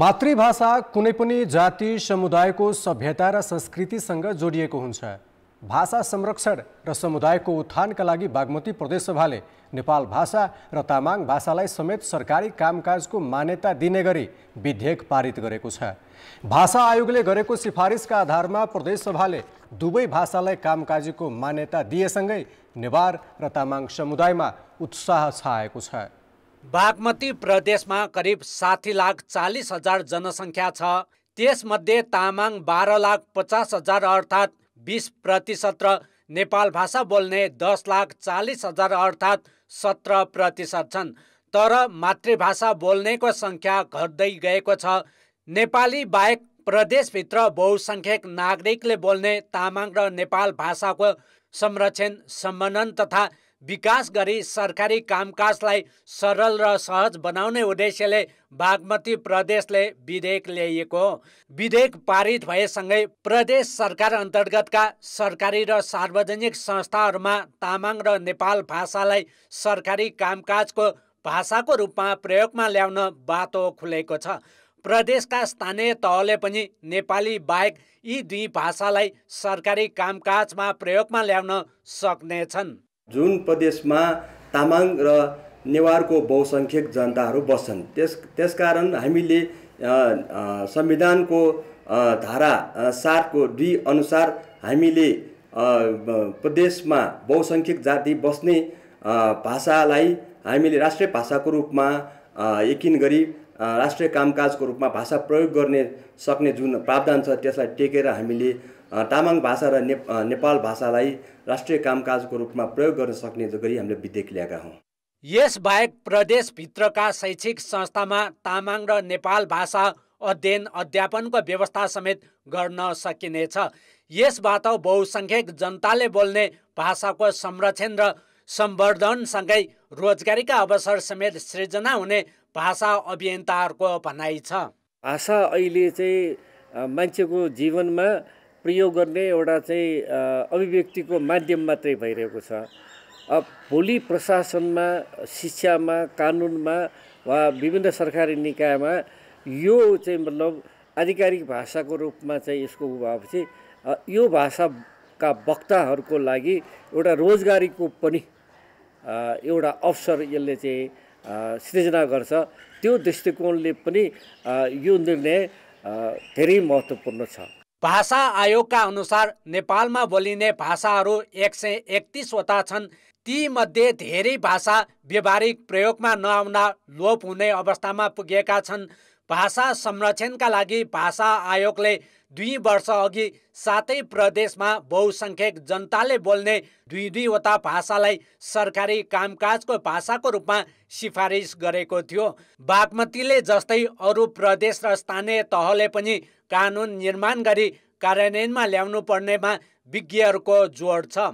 मातृभाषा कुनै पनि जाति समुदायको सभ्यता र संस्कृतिसँग जोडिएको हुन्छ। भाषा संरक्षण र समुदायको उत्थानका लागि बागमती प्रदेशसभाले नेपाल भाषा र तामाङ भाषालाई समेत सरकारी कामकाजको मान्यता दिने गरी विधेयक पारित गरेको छ। भाषा आयोगले गरेको सिफारिसका आधारमा प्रदेशसभाले दुवै भाषालाई कामकाजीको मान्यता दिएसँगै नेवार र तामाङ समुदायमा उत्साह छाएको छ। बागमती प्रदेशमा करिब साठी लाख चालिस हजार जनसङ्ख्या छ। त्यसमध्ये तामाङ बाह्र लाख पचास हजार अर्थात् बिस प्रतिशत र नेपाल भाषा बोल्ने दस लाख चालिस हजार अर्थात् सत्र प्रतिशत छन्। तर मातृभाषा बोल्नेको सङ्ख्या घट्दै गएको छ। नेपाली बाहेक प्रदेशभित्र बहुसङ्ख्यक नागरिकले बोल्ने तामाङ र नेपाल भाषाको संरक्षण सम्बन्धन तथा विकास गरी सरकारी कामकाजलाई सरल र सहज बनाउने उद्देश्यले बागमती प्रदेशले विधेयक ल्याइएको हो। विधेयक पारित भएसँगै प्रदेश सरकार अन्तर्गतका सरकारी र सार्वजनिक संस्थाहरूमा तामाङ र नेपाल भाषालाई सरकारी कामकाजको भाषाको रूपमा प्रयोगमा ल्याउन बाटो खुलेको छ। प्रदेशका स्थानीय तहले पनि नेपाली बाहेक यी दुई भाषालाई सरकारी कामकाजमा प्रयोगमा ल्याउन सक्नेछन्। जुन प्रदेशमा तामाङ र नेवारको बहुसङ्ख्यक जनताहरू बस्छन्। त्यस त्यसकारण हामीले संविधानको धारा सातको दुई अनुसार हामीले प्रदेशमा बहुसङ्ख्यक जाति बस्ने भाषालाई हामीले राष्ट्रिय भाषाको रूपमा यकिन गरी राष्ट्रिय कामकाजको रूपमा भाषा प्रयोग गर्ने सक्ने जुन प्रावधान छ त्यसलाई टेकेर हामीले तामाङ भाषा र ने नेपाल भाषालाई राष्ट्रिय कामकाजको रूपमा प्रयोग गर्न सक्ने गरी हामीले विधेयक ल्याएका हौँ। यसबाहेक प्रदेशभित्रका शैक्षिक संस्थामा तामाङ र नेपाल भाषा अध्ययन अध्यापनको व्यवस्था समेत गर्न सकिनेछ। यसबाट बहुसङ्ख्यक जनताले बोल्ने भाषाको संरक्षण र सम्वर्धनसँगै रोजगारीका अवसर समेत सृजना हुने भाषा अभियन्ताहरूको भनाइ छ। भाषा अहिले चाहिँ मान्छेको जीवनमा प्रयोग गर्ने एउटा चाहिँ अभिव्यक्तिको माध्यम मात्रै भइरहेको छ। भोलि प्रशासनमा शिक्षामा कानुनमा वा विभिन्न सरकारी निकायमा यो चाहिँ मतलब आधिकारिक भाषाको रूपमा चाहिँ यसको भएपछि यो भाषाका वक्ताहरूको लागि एउटा रोजगारीको पनि एउटा अवसर यसले चाहिँ सृजना गर्छ। त्यो दृष्टिकोणले पनि यो निर्णय धेरै महत्त्वपूर्ण छ। भाषा आयोगका अनुसार नेपालमा बोलिने भाषाहरू एक सय एकतिसवटा छन्। तीमध्ये धेरै भाषा व्यावहारिक प्रयोगमा नआउँदा लोप हुने अवस्थामा पुगेका छन्। भाषा संरक्षणका लागि भाषा आयोगले दुई वर्ष अघि सातै प्रदेशमा बहुसङ्ख्यक जनताले बोल्ने दुई दुईवटा भाषालाई सरकारी कामकाजको भाषाको रूपमा सिफारिस गरेको थियो। बागमतीले जस्तै अरू प्रदेश र स्थानीय तहले पनि कानुन निर्माण गरी कार्यान्वयनमा ल्याउनु पर्नेमा विज्ञहरूको जोड छ।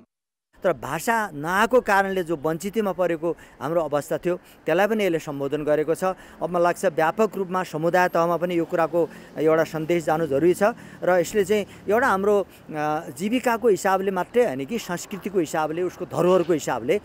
तर भाषा नआएको कारणले जो वञ्चितमा परेको हाम्रो अवस्था थियो त्यसलाई पनि यसले सम्बोधन गरेको छ। अब मलाई लाग्छ व्यापक रूपमा समुदाय तहमा पनि यो कुराको एउटा सन्देश जानु जरुरी छ र यसले चाहिँ एउटा हाम्रो जीविकाको हिसाबले मात्रै होइन कि संस्कृतिको हिसाबले उसको धरोहरको हिसाबले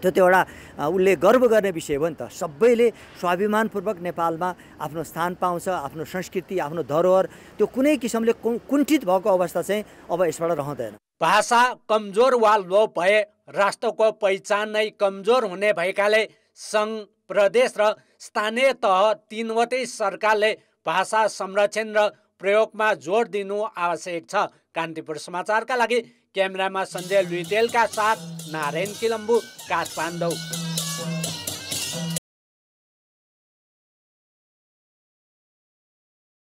त्यो त्यो एउटा उसले गर्व गर्ने विषय हो नि त। सबैले स्वाभिमानपूर्वक नेपालमा आफ्नो स्थान पाउँछ आफ्नो संस्कृति आफ्नो धरोहर त्यो कुनै किसिमले कुण्ठित भएको अवस्था चाहिँ अब यसबाट रहँदैन। भाषा कमजोर वा लोप भए राष्ट्रको पहिचान नै कमजोर हुने भएकाले सङ्घ प्रदेश र स्थानीय तह तिनवटै सरकारले भाषा संरक्षण र प्रयोगमा जोड दिनु आवश्यक छ। कान्तिपुर समाचारका लागि क्यामेरामा सञ्जय लुइटेलका साथ नारायण किलम्बु काठमाडौँ।